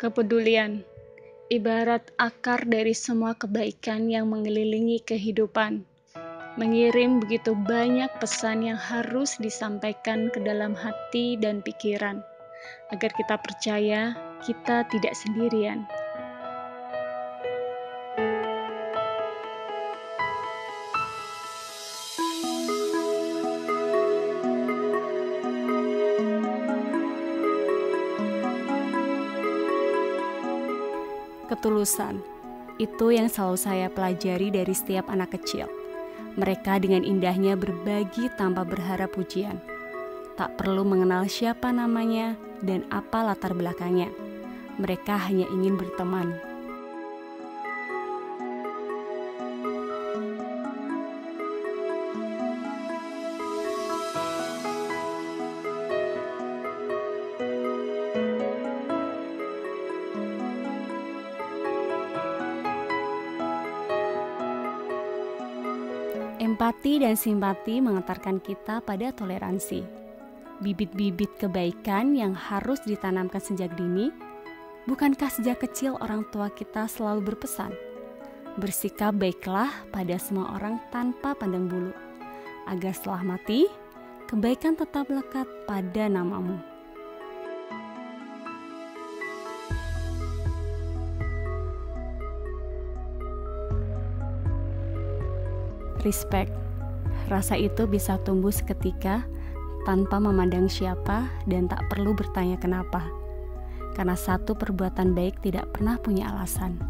Kepedulian ibarat akar dari semua kebaikan yang mengelilingi kehidupan, mengirim begitu banyak pesan yang harus disampaikan ke dalam hati dan pikiran, agar kita percaya kita tidak sendirian. Ketulusan itu yang selalu saya pelajari dari setiap anak kecil. Mereka dengan indahnya berbagi tanpa berharap pujian. Tak perlu mengenal siapa namanya dan apa latar belakangnya. Mereka hanya ingin berteman. Empati dan simpati mengantarkan kita pada toleransi. Bibit-bibit kebaikan yang harus ditanamkan sejak dini, bukankah sejak kecil orang tua kita selalu berpesan? Bersikap baiklah pada semua orang tanpa pandang bulu, agar setelah mati, kebaikan tetap lekat pada namamu. Respect. Rasa itu bisa tumbuh seketika tanpa memandang siapa dan tak perlu bertanya kenapa. Karena satu perbuatan baik tidak pernah punya alasan.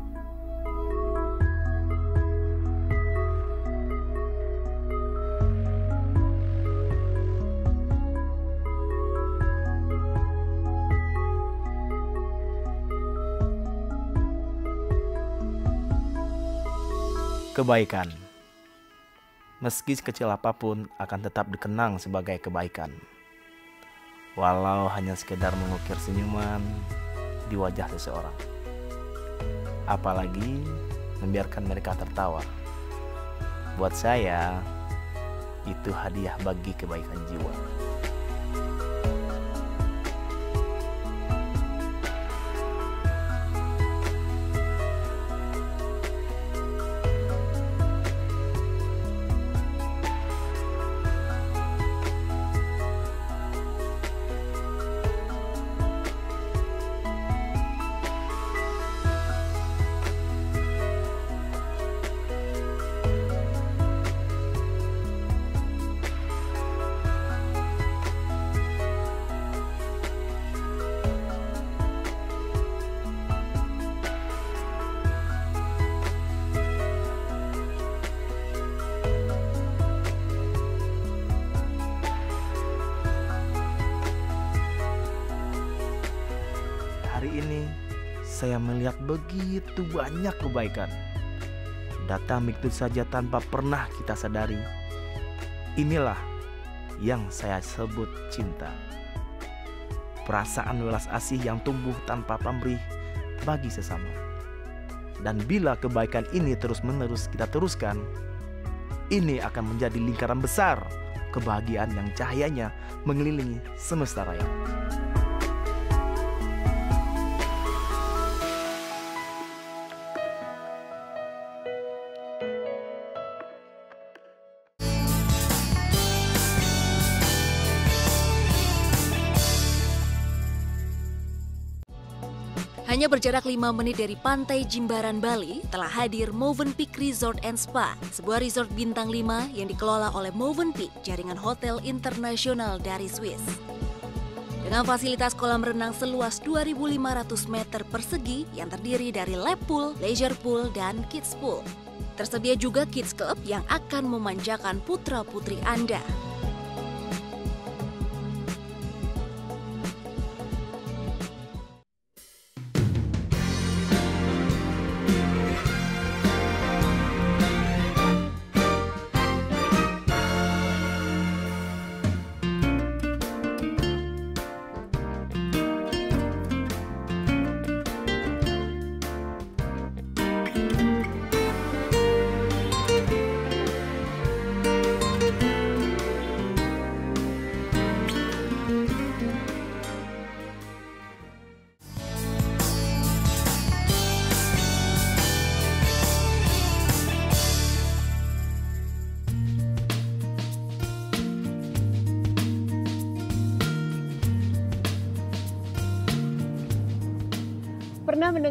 Kebaikan meski sekecil apa pun akan tetap dikenang sebagai kebaikan. Walau hanya sekedar mengukir senyuman di wajah seseorang. Apalagi membiarkan mereka tertawa. Buat saya, itu hadiah bagi kebaikan jiwa. Saya melihat begitu banyak kebaikan. Datang begitu saja tanpa pernah kita sadari. Inilah yang saya sebut cinta. Perasaan welas asih yang tumbuh tanpa pamrih bagi sesama. Dan bila kebaikan ini terus-menerus kita teruskan, ini akan menjadi lingkaran besar kebahagiaan yang cahayanya mengelilingi semesta raya. Hanya berjarak 5 menit dari pantai Jimbaran, Bali, telah hadir Movenpick Resort and Spa, sebuah resort bintang 5 yang dikelola oleh Movenpick, jaringan hotel internasional dari Swiss. Dengan fasilitas kolam renang seluas 2.500 meter persegi yang terdiri dari lap pool, leisure pool, dan kids pool. Tersedia juga kids club yang akan memanjakan putra-putri Anda.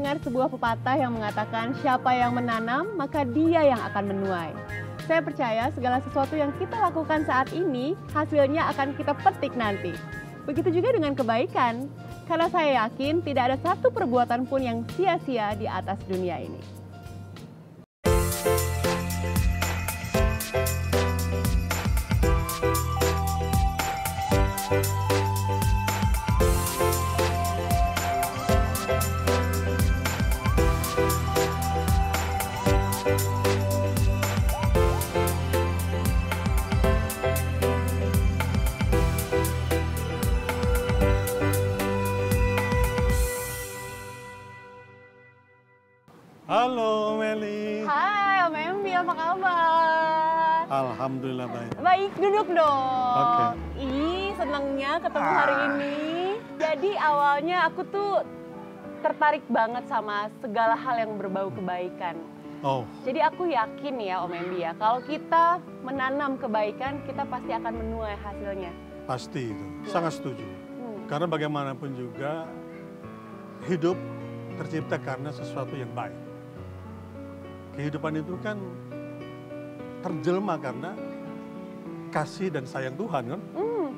Mendengar sebuah pepatah yang mengatakan siapa yang menanam maka dia yang akan menuai. Saya percaya segala sesuatu yang kita lakukan saat ini hasilnya akan kita petik nanti. Begitu juga dengan kebaikan. Karena saya yakin tidak ada satu perbuatan pun yang sia-sia di atas dunia ini. Baik. Duduk dong. Oke. Ih, senangnya ketemu hari ini. Jadi awalnya aku tuh tertarik banget sama segala hal yang berbau kebaikan. Oh, Jadi aku yakin ya Om Embi ya, kalau kita menanam kebaikan, kita pasti akan menuai hasilnya. pasti itu. Sangat setuju. Hmm. Karena bagaimanapun juga hidup tercipta karena sesuatu yang baik. Kehidupan itu kan terjelma karena kasih dan sayang Tuhan kan. Hmm.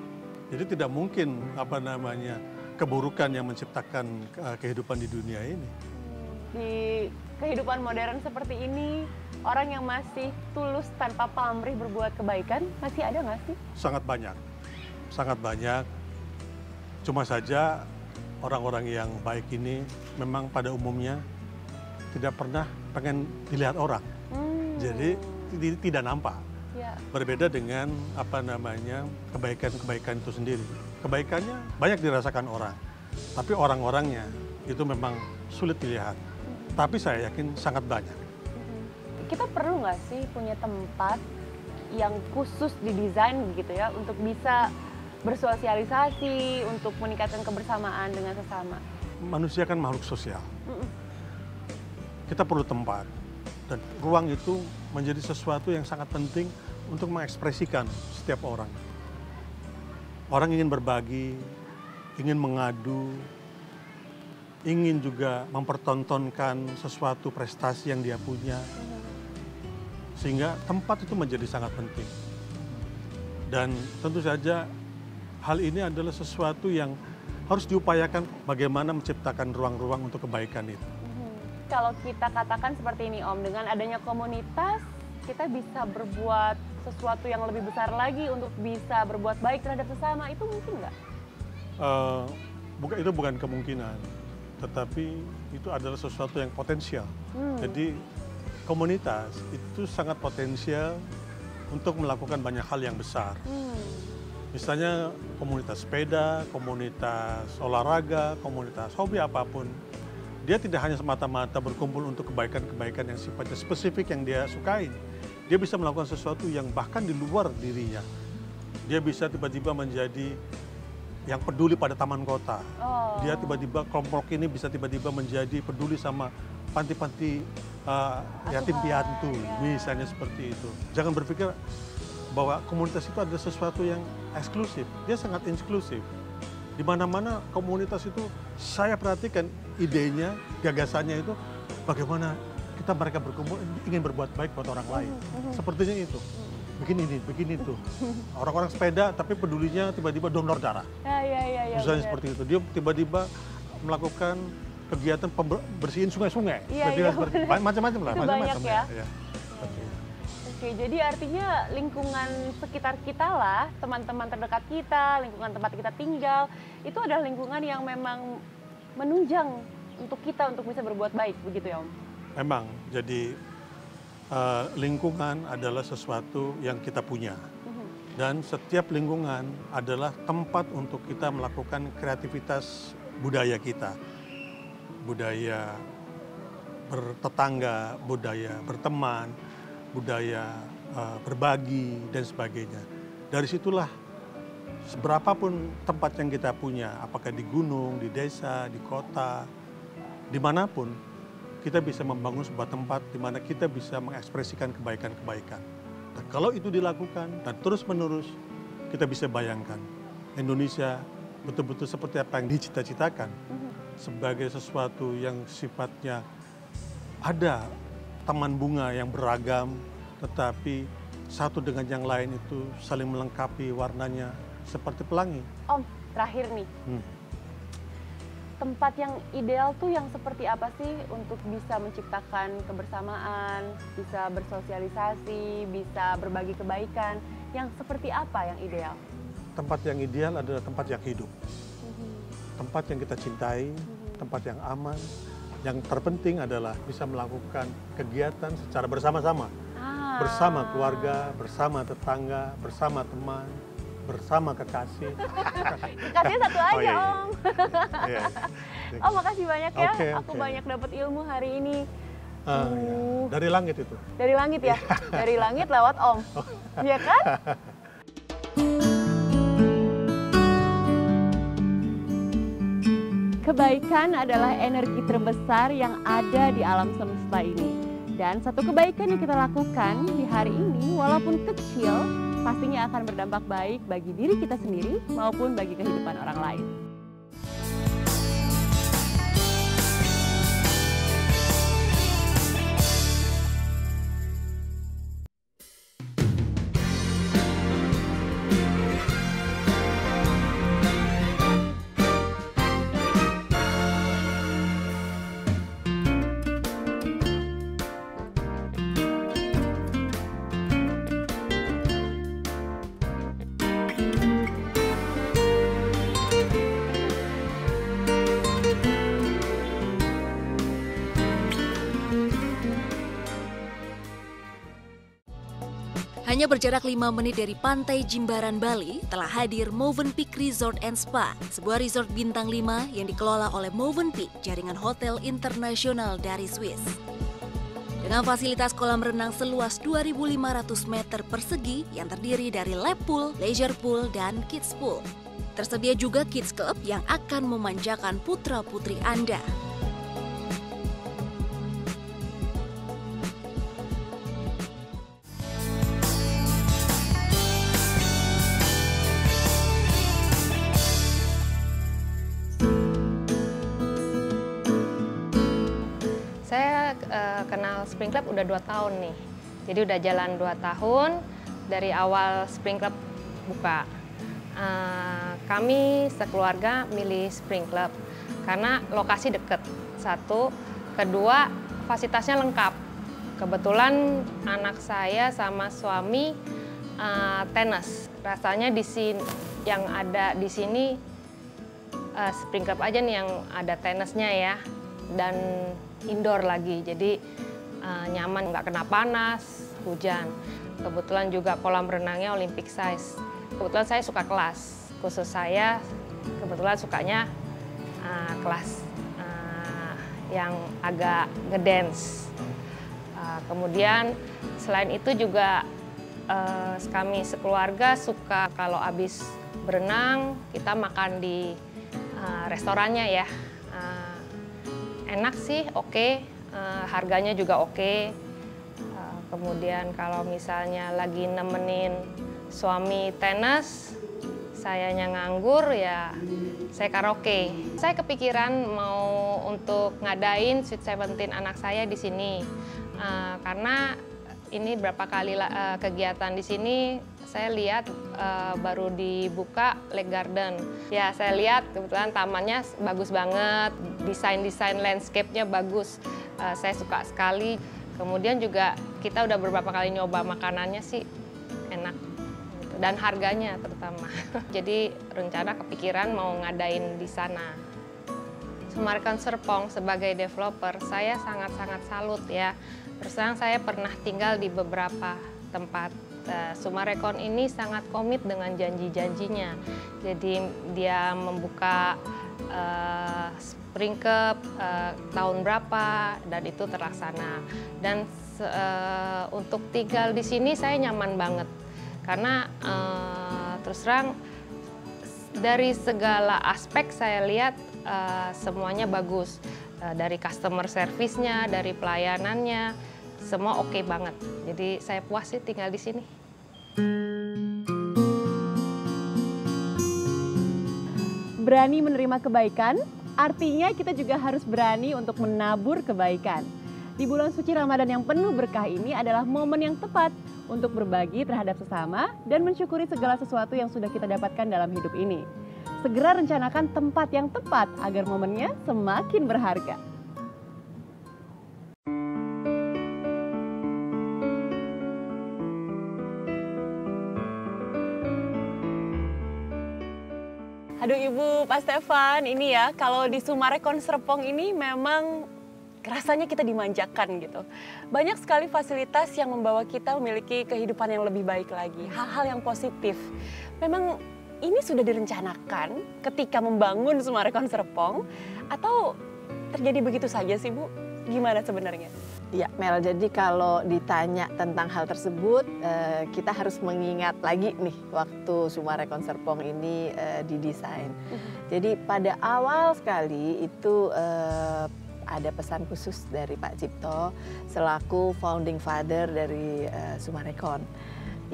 Jadi tidak mungkin apa namanya keburukan yang menciptakan eh, kehidupan di dunia ini. Di kehidupan modern seperti ini, orang yang masih tulus tanpa pamrih berbuat kebaikan, masih ada nggak sih? Sangat banyak, sangat banyak. Cuma saja orang-orang yang baik ini memang pada umumnya tidak pernah pengen dilihat orang. Hmm. Jadi ti- tidak nampak. Ya. Berbeda dengan apa namanya kebaikan-kebaikan itu sendiri. Kebaikannya banyak dirasakan orang, tapi orang-orangnya itu memang sulit dilihat. Tapi saya yakin sangat banyak. Kita perlu nggak sih punya tempat yang khusus didesain gitu ya untuk bisa bersosialisasi, untuk meningkatkan kebersamaan dengan sesama. Manusia kan makhluk sosial. Kita perlu tempat dan ruang itu menjadi sesuatu yang sangat penting untuk mengekspresikan setiap orang. Orang ingin berbagi, ingin mengadu, ingin juga mempertontonkan sesuatu prestasi yang dia punya. Sehingga tempat itu menjadi sangat penting. Dan tentu saja hal ini adalah sesuatu yang harus diupayakan bagaimana menciptakan ruang-ruang untuk kebaikan itu. Kalau kita katakan seperti ini Om, dengan adanya komunitas, kita bisa berbuat sesuatu yang lebih besar lagi untuk bisa berbuat baik terhadap sesama, itu mungkin nggak? Eh, bukan itu bukan kemungkinan, tetapi itu adalah sesuatu yang potensial. Hmm. Jadi komunitas itu sangat potensial untuk melakukan banyak hal yang besar. Hmm. Misalnya komunitas sepeda, komunitas olahraga, komunitas hobi apa pun. Dia tidak hanya semata-mata berkumpul untuk kebaikan-kebaikan yang sifatnya spesifik yang dia sukai. Dia bisa melakukan sesuatu yang bahkan di luar dirinya. Dia bisa tiba-tiba menjadi yang peduli pada taman kota. Oh. Dia tiba-tiba kelompok ini bisa tiba-tiba menjadi peduli sama panti-panti uh, yatim piatu, ya. misalnya seperti itu. Jangan berpikir bahwa komunitas itu adalah sesuatu yang eksklusif. Dia sangat inklusif. Di mana-mana komunitas itu saya perhatikan idenya, gagasannya itu bagaimana kita mereka berkumpul ingin berbuat baik buat orang lain. Sepertinya itu. Begini ini, begini itu. Orang-orang sepeda tapi pedulinya tiba-tiba donor darah. Ya, ya, ya, ya, Misalnya benar. seperti itu. Dia tiba-tiba melakukan kegiatan bersihin sungai-sungai. Iya, iya. Macam-macam lah. Itu macam-macam banyak ya. Oke, jadi artinya lingkungan sekitar kita lah, teman-teman terdekat kita, lingkungan tempat kita tinggal, itu adalah lingkungan yang memang menunjang untuk kita untuk bisa berbuat baik, begitu ya Om? Memang, jadi eh, lingkungan adalah sesuatu yang kita punya. Mhm. Dan setiap lingkungan adalah tempat untuk kita melakukan kreativitas budaya kita. Budaya bertetangga, budaya berteman, budaya eh, berbagi, dan sebagainya. Dari situlah seberapapun tempat yang kita punya, apakah di gunung, di desa, di kota, di mana pun, kita bisa membangun sebuah tempat di mana kita bisa mengekspresikan kebaikan-kebaikan. Dan kalau itu dilakukan dan terus-menerus, kita bisa bayangkan Indonesia betul-betul seperti apa yang dicita-citakan. sebagai sesuatu yang sifatnya ada taman bunga yang beragam, tetapi satu dengan yang lain itu saling melengkapi warnanya seperti pelangi. Om, terakhir nih. Hmm. Tempat yang ideal tuh yang seperti apa sih untuk bisa menciptakan kebersamaan, bisa bersosialisasi, bisa berbagi kebaikan? Yang seperti apa yang ideal? Tempat yang ideal adalah tempat yang hidup. Tempat yang kita cintai, tempat yang aman. Yang terpenting adalah bisa melakukan kegiatan secara bersama-sama. Ah. Bersama keluarga, bersama tetangga, bersama teman, bersama kekasih. Kasih satu aja, Oh, iya, iya. Om. Iya. Oh, makasih banyak ya. Oke, Aku oke. banyak dapat ilmu hari ini. Iya. Uh. Dari langit itu. Dari langit ya? Dari langit lewat Om. Oh. Iya kan? Kebaikan adalah energi terbesar yang ada di alam semesta ini. Dan satu kebaikan yang kita lakukan di hari ini, walaupun kecil, pastinya akan berdampak baik bagi diri kita sendiri maupun bagi kehidupan orang lain. Berjarak 5 menit dari pantai Jimbaran, Bali, telah hadir Movenpick Resort and Spa, sebuah resort bintang 5 yang dikelola oleh Movenpick, jaringan hotel internasional dari Swiss. Dengan fasilitas kolam renang seluas 2.500 meter persegi yang terdiri dari lap pool, leisure pool, dan kids pool. Tersedia juga kids club yang akan memanjakan putra-putri Anda. Spring Club udah dua tahun nih. Jadi udah jalan dua tahun dari awal Spring Club buka. Eh, kami sekeluarga milih Spring Club karena lokasi deket. Satu, kedua fasilitasnya lengkap. Kebetulan anak saya sama suami eh, tenis. Rasanya di sini yang ada di sini eh, Spring Club aja nih yang ada tenisnya ya dan indoor lagi jadi eh, nyaman nggak kena panas hujan. Kebetulan juga kolam renangnya Olympic size. Kebetulan saya suka kelas. Khusus saya kebetulan sukanya eh, kelas eh, yang agak ngedance. Eh, kemudian selain itu juga eh, kami sekeluarga suka kalau habis berenang kita makan di eh, restorannya ya. Enak sih oke Eh, harganya juga oke Eh, kemudian kalau misalnya lagi nemenin suami tenis sayanya nganggur ya saya karaoke saya kepikiran mau untuk ngadain Sweet Seventeen anak saya di sini Eh, karena ini berapa kali eh, kegiatan di sini saya lihat eh, baru dibuka Lake Garden. Ya saya lihat kebetulan tamannya bagus banget, desain-desain landscape-nya bagus. Eh, saya suka sekali. Kemudian juga kita udah beberapa kali nyoba makanannya sih enak dan harganya terutama. Jadi rencana kepikiran mau ngadain di sana. Sumarekon Serpong sebagai developer, saya sangat-sangat salut ya. Terus saya pernah tinggal di beberapa tempat. Eh, Sumarekon ini sangat komit dengan janji-janjinya. Jadi dia membuka eh, Spring Cup eh, tahun berapa dan itu terlaksana. Dan eh, untuk tinggal di sini saya nyaman banget karena eh, terus terang dari segala aspek saya lihat eh, semuanya bagus Eh, dari customer service-nya, dari pelayanannya, semua oke banget. Jadi saya puas sih tinggal di sini. Berani menerima kebaikan, Artinya kita juga harus berani untuk menabur kebaikan. Di bulan suci Ramadan yang penuh berkah ini adalah momen yang tepat untuk berbagi terhadap sesama dan mensyukuri segala sesuatu yang sudah kita dapatkan dalam hidup ini. Segera rencanakan tempat yang tepat agar momennya semakin berharga. Aduh Ibu, Pak Stefan, ini ya kalau di Sumarekon Serpong ini memang rasanya kita dimanjakan gitu. Banyak sekali fasilitas yang membawa kita memiliki kehidupan yang lebih baik lagi, hal-hal yang positif. Memang ini sudah direncanakan ketika membangun Sumarekon Serpong atau terjadi begitu saja sih Bu? Gimana sebenarnya? Ya, Mel. Jadi kalau ditanya tentang hal tersebut, eh, kita harus mengingat lagi nih waktu Sumarekon Serpong ini eh, didesain. Jadi pada awal sekali itu eh, ada pesan khusus dari Pak Cipto selaku founding father dari eh, Sumarekon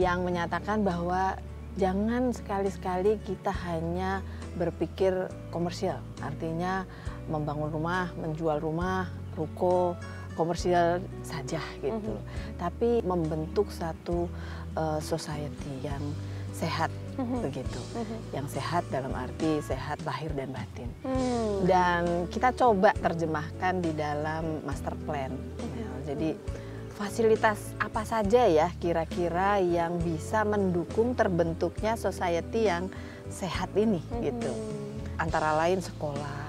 yang menyatakan bahwa jangan sekali-sekali kita hanya berpikir komersial, artinya membangun rumah, menjual rumah, ruko, komersial saja gitu. Tapi membentuk satu uh, society yang sehat begitu. Yang sehat dalam arti sehat lahir dan batin. Dan kita coba terjemahkan di dalam master plan. Ya, jadi fasilitas apa saja ya kira-kira yang bisa mendukung terbentuknya society yang sehat ini gitu. Antara lain sekolah,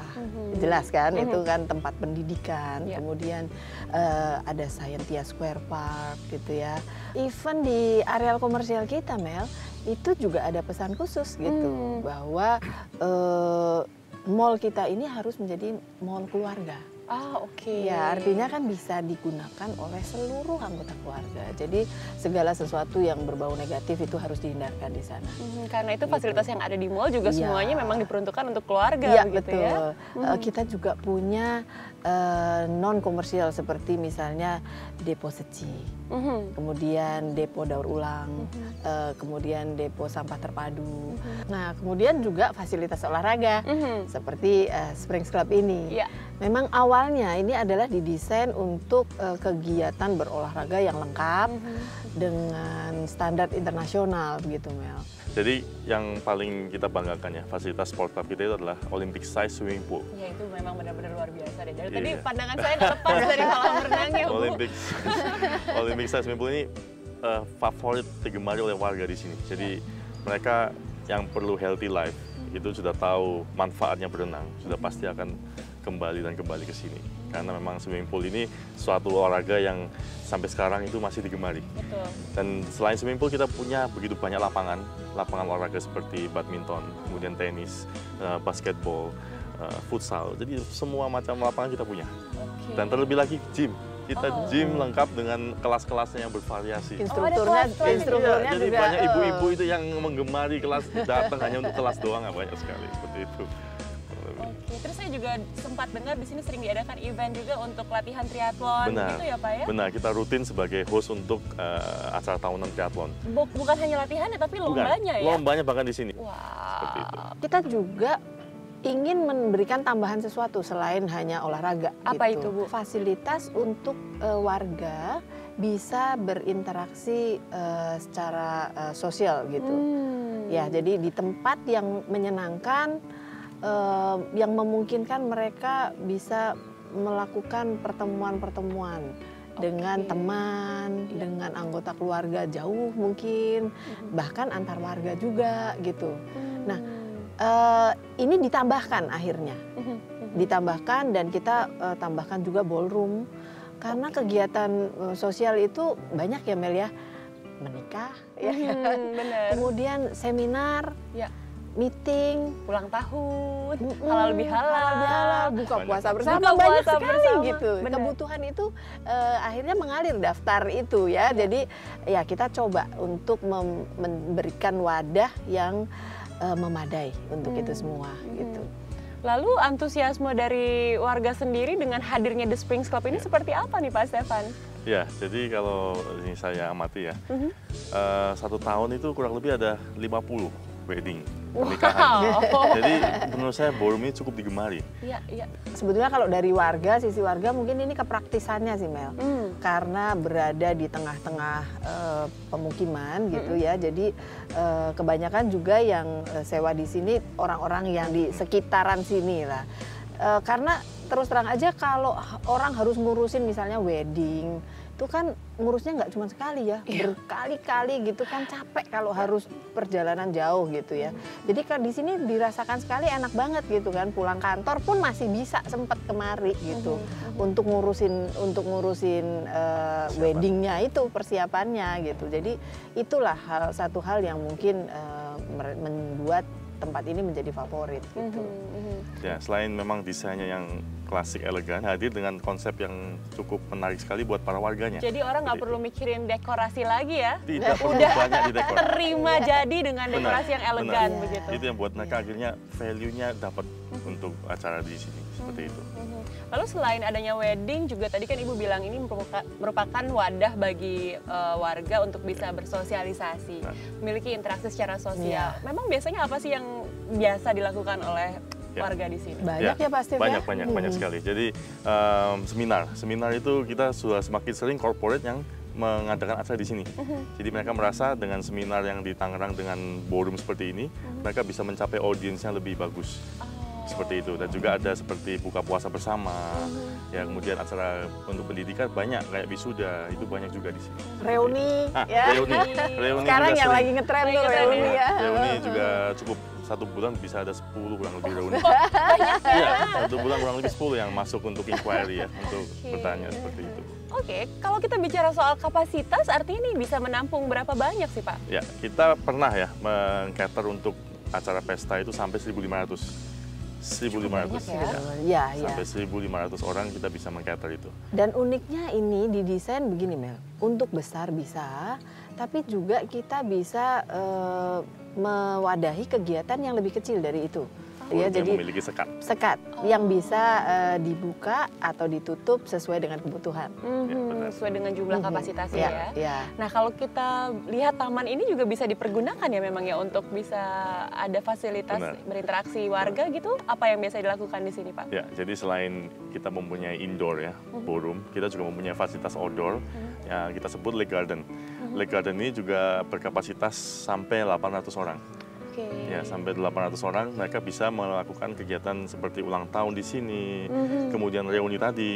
jelas kan Mhm. itu kan tempat pendidikan Ya. kemudian eh, ada Scientia Square Park gitu ya even di areal komersial kita Mel itu juga ada pesan khusus gitu Hmm. bahwa eh, mall kita ini harus menjadi mall keluarga Ah oke. ya artinya kan bisa digunakan oleh seluruh anggota keluarga jadi segala sesuatu yang berbau negatif itu harus dihindarkan di sana Mhm, Karena itu Gitu. fasilitas yang ada di mall juga Iya. semuanya memang diperuntukkan untuk keluarga Iya begitu betul. ya. Eh, kita juga punya non komersial seperti misalnya depo seci, Mhm. kemudian depo daur ulang, eh, kemudian depo sampah terpadu. Nah kemudian juga fasilitas olahraga Mhm. seperti eh, Springs Club ini. Iya. Memang awalnya ini adalah didesain untuk eh, kegiatan berolahraga yang lengkap Mhm. dengan standar internasional begitu Mel. Jadi yang paling kita banggakan ya fasilitas sport club kita itu adalah Olympic size swimming pool. Ya itu memang benar-benar luar biasa deh. Dari Iya. tadi pandangan saya lepas dari kolam renangnya Bu. Olympic Olympic size swimming pool ini eh, favorit digemari oleh warga di sini. Jadi mereka yang perlu healthy life itu sudah tahu manfaatnya berenang, sudah pasti akan kembali dan kembali ke sini. Karena memang swimming pool ini suatu olahraga yang sampai sekarang itu masih digemari. Betul. Dan selain swimming pool kita punya begitu banyak lapangan, lapangan olahraga seperti badminton, kemudian tenis, eh, basketball, eh, futsal. Jadi semua macam lapangan kita punya. Oke. Dan terlebih lagi gym. Kita Oh. gym lengkap dengan kelas-kelasnya yang bervariasi. Instrukturnya, kelas-kelasnya instrukturnya Iya, jadi juga banyak eh, ibu-ibu itu yang menggemari kelas datang hanya untuk kelas doang ya banyak sekali seperti itu. Oke, terus saya juga sempat dengar di sini sering diadakan event juga untuk latihan triathlon Benar. gitu ya Pak ya? Benar, kita rutin sebagai host untuk eh, acara tahunan triathlon. Bu- bukan hanya latihannya tapi lombanya ya? Lombanya bahkan di sini. Wah. Seperti itu. kita juga ingin memberikan tambahan sesuatu selain hanya olahraga. Apa gitu. itu, Bu? Fasilitas untuk eh, warga bisa berinteraksi eh, secara eh, sosial gitu. Hmm. Ya, jadi di tempat yang menyenangkan, eh, yang memungkinkan mereka bisa melakukan pertemuan-pertemuan dengan Oke. teman, Iya. dengan anggota keluarga jauh mungkin, bahkan antar warga juga gitu. Nah, eh, ini ditambahkan akhirnya, ditambahkan dan kita eh, tambahkan juga ballroom karena kegiatan eh, sosial itu banyak ya Mel ya, menikah, ya. Hmm, bener. kemudian seminar, Ya. Meeting, Ulang tahun, Mm-mm, halal bihalal. halal bihalal, buka Banyak. puasa bersama Buka banyak puasa sekali bersama, gitu. benar. Kebutuhan itu eh, akhirnya mengalir daftar itu ya. Jadi ya kita coba untuk mem- memberikan wadah yang eh, memadai untuk itu Hmm, semua gitu. Lalu antusiasme dari warga sendiri dengan hadirnya The Springs Club ini Ya. seperti apa nih Pak Stefan? Ya, jadi kalau ini saya amati ya, Mhm. eh, satu tahun itu kurang lebih ada 50 wedding, pernikahan. Wow. Jadi menurut saya ballroom ini cukup digemari. Iya, iya. Sebetulnya kalau dari warga, sisi warga mungkin ini kepraktisannya sih Mel. Hmm. Karena berada di tengah-tengah eh, pemukiman gitu ya. Jadi eh, kebanyakan juga yang eh, sewa di sini orang-orang yang di sekitaran sini lah. Eh, karena terus terang aja kalau orang harus ngurusin misalnya wedding itu kan ngurusnya nggak cuma sekali ya berkali-kali gitu kan capek kalau harus perjalanan jauh gitu ya. Jadi kan di sini dirasakan sekali enak banget gitu kan pulang kantor pun masih bisa sempat kemari gitu untuk ngurusin untuk ngurusin eh, weddingnya itu persiapannya gitu. Jadi itulah hal satu hal yang mungkin mer- membuat tempat ini menjadi favorit gitu. Ya, selain memang desainnya yang klasik elegan, hadir dengan konsep yang cukup menarik sekali buat para warganya. Jadi orang nggak perlu mikirin dekorasi lagi ya. Tidak perlu Udah banyak di dekor. terima jadi dengan Benar, dekorasi yang elegan benar. begitu. Itu yang buat mereka akhirnya value-nya dapat untuk acara di sini seperti itu. Mhm. Lalu selain adanya wedding juga tadi kan Ibu bilang ini merupakan, wadah bagi eh, warga untuk bisa bersosialisasi, Nah. memiliki interaksi secara sosial. Iya. Memang biasanya apa sih yang biasa dilakukan oleh Ya. warga di sini? Banyak ya, pasti banyak banyak banyak sekali. Jadi em, seminar, seminar itu kita sudah semakin sering corporate yang mengadakan acara di sini. Jadi mereka merasa dengan seminar yang di Tangerang dengan ballroom seperti ini, mereka bisa mencapai audiens yang lebih bagus. Seperti itu dan juga ada seperti buka puasa bersama, ya kemudian acara untuk pendidikan banyak kayak wisuda itu banyak juga di sini. Reuni Ah, ya. reuni, reuni Sekarang yang sering. lagi ngetren Lagi tuh reuni ya. Reuni juga cukup satu bulan bisa ada 10 kurang lebih reuni. Iya, satu bulan kurang lebih 10 yang masuk untuk inquiry ya, untuk bertanya seperti itu. Oke, kalau kita bicara soal kapasitas, artinya ini bisa menampung berapa banyak sih Pak? Ya, kita pernah ya mengcater untuk acara pesta itu sampai 1.500. 1.500 Ya, ya. sampai 1.500 orang kita bisa mengcater itu. Dan uniknya ini didesain begini Mel, untuk besar bisa, tapi juga kita bisa eh, mewadahi kegiatan yang lebih kecil dari itu. Ya, Untuk yang jadi memiliki sekat. sekat yang bisa eh, dibuka atau ditutup sesuai dengan kebutuhan. Mhm, benar. sesuai dengan jumlah Mhm. kapasitasnya Ya, ya. ya. Nah kalau kita lihat taman ini juga bisa dipergunakan ya memang ya untuk bisa ada fasilitas Benar. berinteraksi warga gitu. Apa yang biasa dilakukan di sini Pak? Ya, jadi selain kita mempunyai indoor ya, ballroom, kita juga mempunyai fasilitas outdoor yang kita sebut lake garden. Lake garden ini juga berkapasitas sampai 800 orang. Oke. Ya, sampai 800 orang mereka bisa melakukan kegiatan seperti ulang tahun di sini, Mhm. kemudian reuni tadi,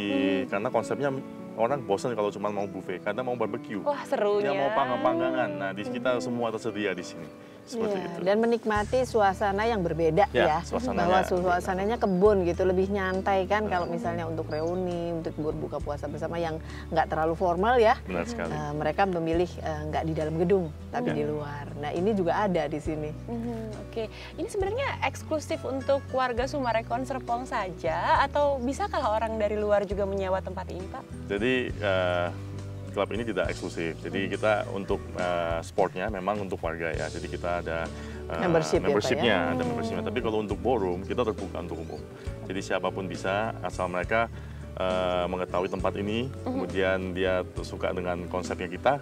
karena konsepnya orang bosan kalau cuma mau buffet, kadang mau barbecue. Wah serunya. Dia mau panggang-panggangan. Nah, di kita semua tersedia di sini. Seperti Iya, itu. Dan menikmati suasana yang berbeda Ya, ya, suasananya bahwa suasananya kebun gitu, lebih nyantai kan kalau misalnya untuk reuni, untuk berbuka puasa bersama yang nggak terlalu formal ya. Benar sekali. Eh, mereka memilih eh, nggak di dalam gedung tapi Ya. di luar. Nah ini juga ada di sini. Mhm, Oke, ini sebenarnya eksklusif untuk warga Sumarekon Serpong saja atau bisakah orang dari luar juga menyewa tempat ini Pak? Jadi eh, klub ini tidak eksklusif. Jadi kita untuk eh, sportnya memang untuk warga ya. Jadi kita ada eh, Membership ya, ya? membershipnya, ada membershipnya. Tapi kalau untuk ballroom kita terbuka untuk umum. Jadi siapa pun bisa asal mereka eh, mengetahui tempat ini, kemudian dia suka dengan konsepnya kita,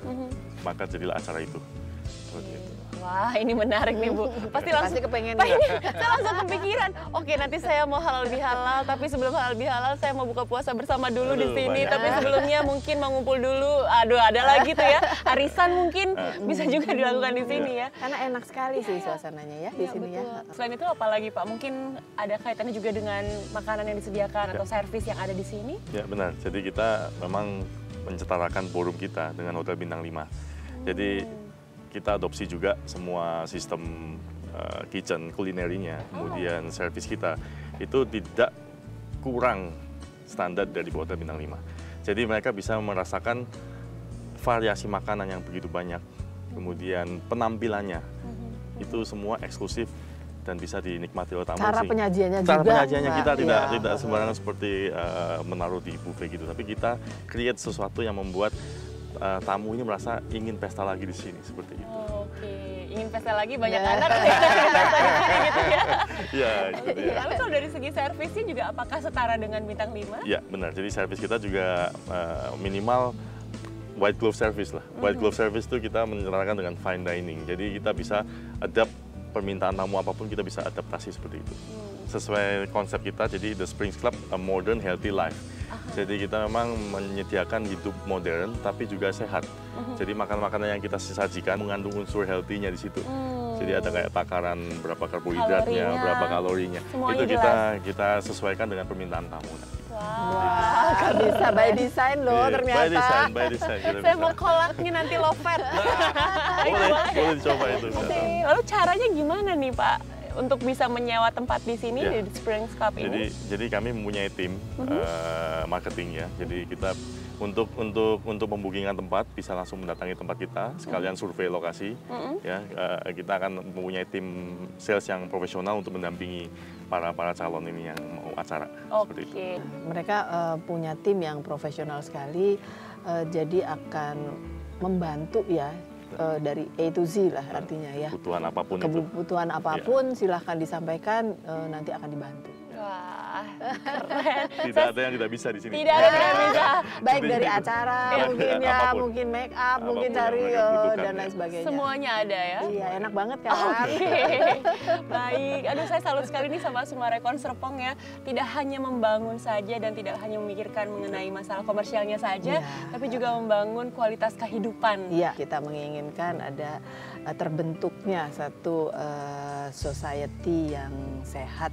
maka jadilah acara itu. Seperti itu. Wah ini menarik nih Bu. Pasti langsung Pasti kepengen Pak ya. ini saya langsung kepikiran. Oke nanti saya mau halal bihalal, tapi sebelum halal bihalal saya mau buka puasa bersama dulu di Aduh, sini. banyak. Tapi sebelumnya mungkin mau ngumpul dulu. Aduh ada lagi tuh ya. Arisan mungkin bisa juga dilakukan di sini ya. Karena enak sekali sih suasananya ya di Iya, sini ya. betul. Selain itu apalagi Pak? Mungkin ada kaitannya juga dengan makanan yang disediakan atau servis yang ada di sini? Ya benar. Jadi kita memang mencetarakan ballroom kita dengan Hotel Bintang 5. Jadi kita adopsi juga semua sistem uh, kitchen kulinerinya, kemudian servis kita itu tidak kurang standar dari Hotel Bintang 5. Jadi mereka bisa merasakan variasi makanan yang begitu banyak, kemudian penampilannya itu semua eksklusif dan bisa dinikmati oleh tamu Cara penyajiannya Cara juga. penyajiannya Pak. kita tidak Iya. tidak sembarangan seperti uh, menaruh di buffet gitu, tapi kita create sesuatu yang membuat uh, tamu ini merasa ingin pesta lagi di sini seperti itu. Oh, Oke, ingin pesta lagi banyak Ya. anak gitu ya. Ya, itu dia. Lalu kalau dari segi servisnya juga apakah setara dengan bintang 5? Ya, benar. Jadi servis kita juga uh, minimal white glove service lah. White glove service itu kita menyerahkan dengan fine dining. Jadi kita bisa adapt permintaan tamu apa pun kita bisa adaptasi seperti itu. Sesuai konsep kita, jadi The Springs Club a modern healthy life. Jadi kita memang menyediakan hidup modern tapi juga sehat. Jadi makan-makanan yang kita sajikan mengandung unsur healthy-nya di situ. Jadi ada kayak takaran berapa karbohidratnya, Kalorinya. berapa kalorinya. Semuanya itu kita kita sesuaikan dengan permintaan tamu nanti. Wah, bisa by design loh Iya, ternyata. By design, by design kita Saya bisa. mau kolaknya nanti low fat. boleh, boleh dicoba itu. Lalu caranya gimana nih Pak untuk bisa menyewa tempat di sini Ya. di Springs Club Jadi ini? jadi kami mempunyai tim Mhm. eh, marketing ya. Jadi kita untuk untuk untuk pembookingan tempat bisa langsung mendatangi tempat kita sekalian survei lokasi Mhm. ya eh, kita akan mempunyai tim sales yang profesional untuk mendampingi para para calon ini yang mau acara seperti itu. Oke. Mereka eh, punya tim yang profesional sekali, eh, jadi akan membantu ya eh, dari A to Z lah artinya ya. Kebutuhan apa pun itu. Kebutuhan apa pun silahkan disampaikan eh, nanti akan dibantu. Wah, keren. Tidak ada yang tidak bisa di sini. Tidak ada yang tidak bisa. Baik dari acara Iya, mungkin ya, apa pun. mungkin make up, mungkin Apa pun cari butuhkan, dan ya. lain sebagainya. Semuanya ada ya. Iya, enak banget kan? Oke, baik. Aduh, saya salut sekali nih sama Sumarekon Serpong ya. Tidak hanya membangun saja dan tidak hanya memikirkan mengenai masalah komersialnya saja, Iya. tapi juga membangun kualitas kehidupan. Iya, kita menginginkan ada eh, terbentuknya satu eh, society yang sehat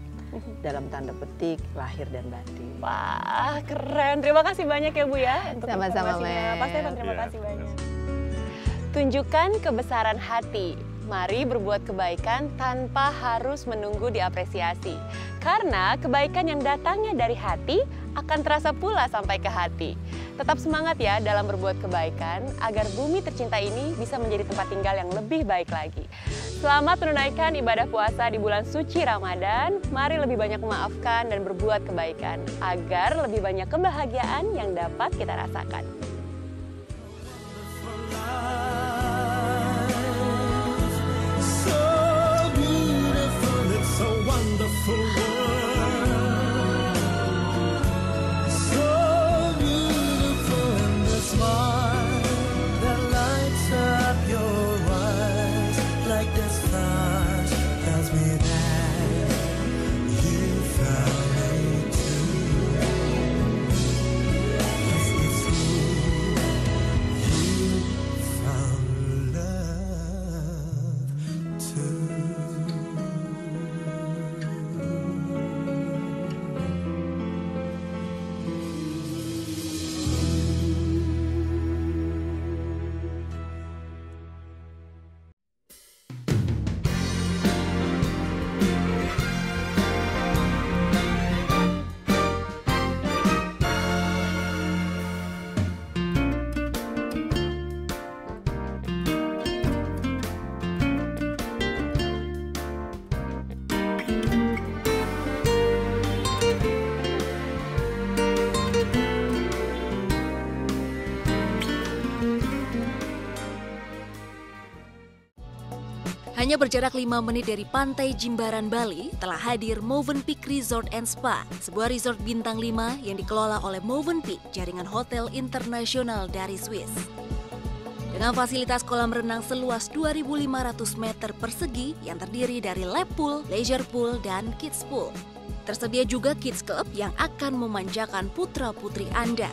dalam tanda petik lahir dan batin. Wah, keren. Terima kasih banyak ya Bu ya untuk Sama-sama, informasinya. Pak Stefan, terima Iya, kasih banyak. Tunjukkan kebesaran hati. Mari berbuat kebaikan tanpa harus menunggu diapresiasi. Karena kebaikan yang datangnya dari hati akan terasa pula sampai ke hati. Tetap semangat ya dalam berbuat kebaikan agar bumi tercinta ini bisa menjadi tempat tinggal yang lebih baik lagi. Selamat menunaikan ibadah puasa di bulan suci Ramadan. Mari lebih banyak memaafkan dan berbuat kebaikan agar lebih banyak kebahagiaan yang dapat kita rasakan. So beautiful, it's a wonderful Hanya berjarak 5 menit dari pantai Jimbaran, Bali, telah hadir Movenpick Resort and Spa, sebuah resort bintang 5 yang dikelola oleh Movenpick, jaringan hotel internasional dari Swiss. Dengan fasilitas kolam renang seluas 2.500 meter persegi yang terdiri dari lap pool, leisure pool, dan kids pool. Tersedia juga kids club yang akan memanjakan putra-putri Anda.